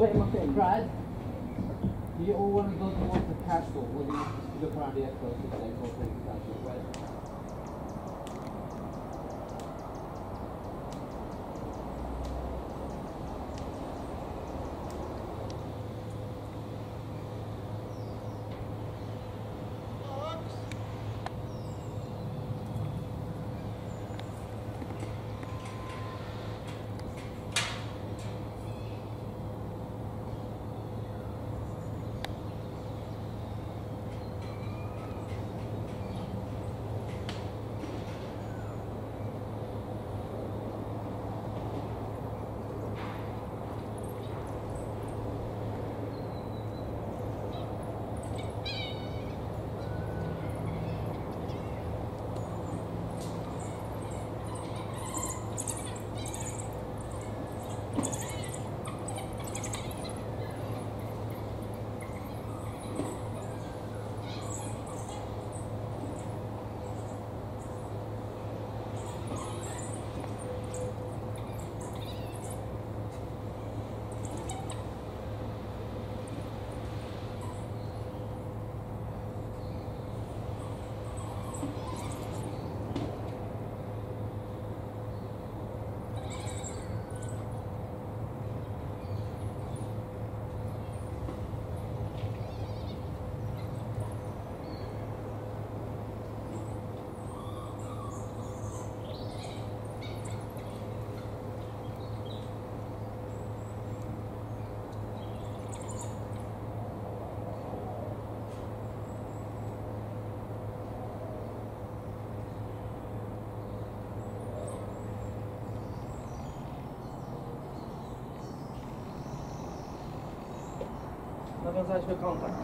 it in my thing? Brad, do you all want to go towards the castle? You look around the echo 刚才去看看。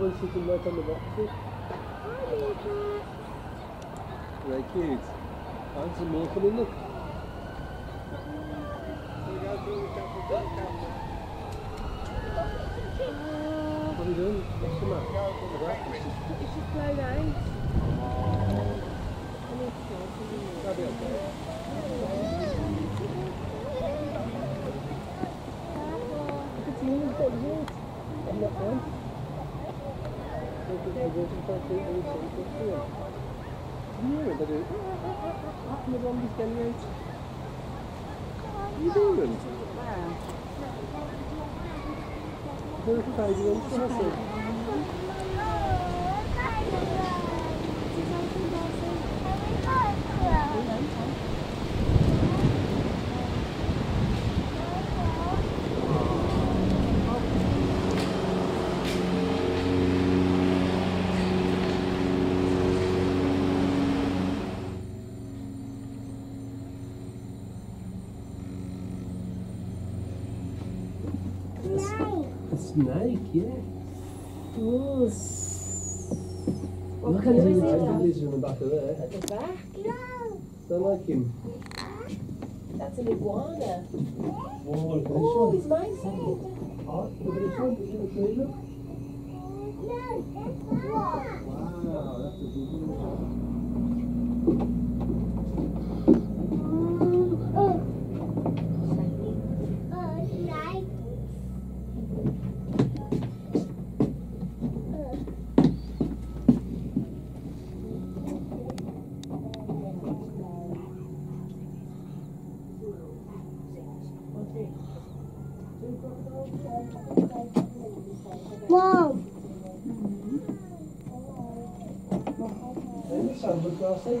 position to work on the boxes? Right, kids. Find some more for the look. What are you doing? What's the matter? It's just, it's just play nine. I need to go. That'll be okay. It's you, it's you. I'm not going. Who's getting out. What are you doing? There's a tidy one for us. Snake, yeah. Look at him. There's a lizard in the back of there. At the back? Don't like him. That's an iguana. Oh, look this Oh, one. he's nice. isn't Oh, look at this one. Look at this one. Look. Wow, that's a good one. さんとください。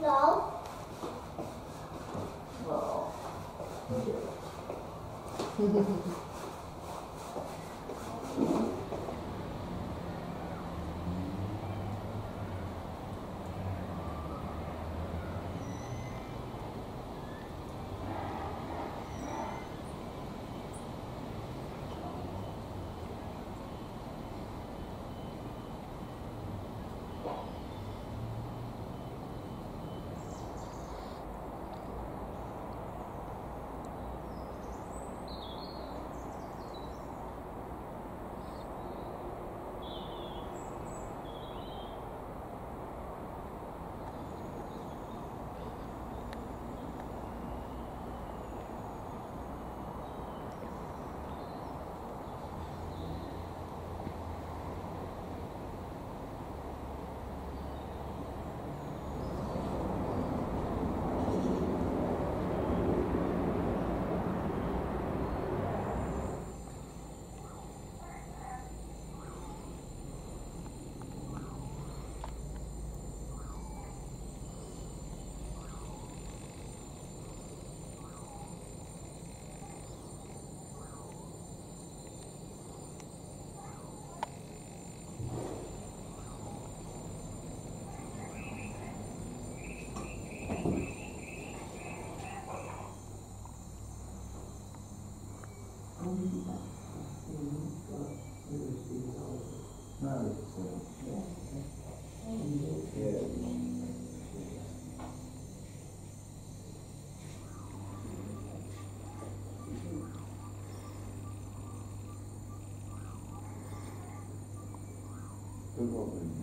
No. Woman.